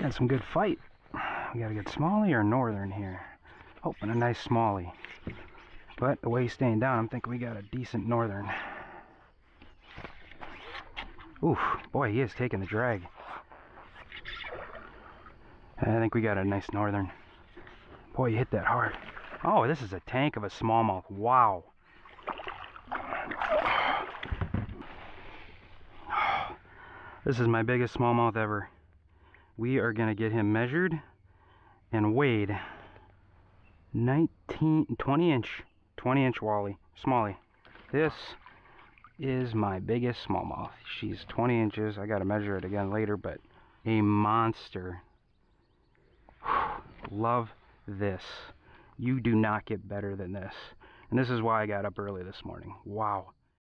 Got some good fight. We got a good smallie or northern here. Hoping a nice smallie. But the way he's staying down, I'm thinking we got a decent northern. Oof, boy, he is taking the drag. I think we got a nice northern. Boy, you hit that hard. Oh, this is a tank of a smallmouth. Wow. This is my biggest smallmouth ever. We are going to get him measured and weighed. 19, 20 inch, 20 inch wally, smallie. This is my biggest smallmouth. She's 20 inches. I got to measure it again later, but a monster. Love this. You do not get better than this. And this is why I got up early this morning. Wow.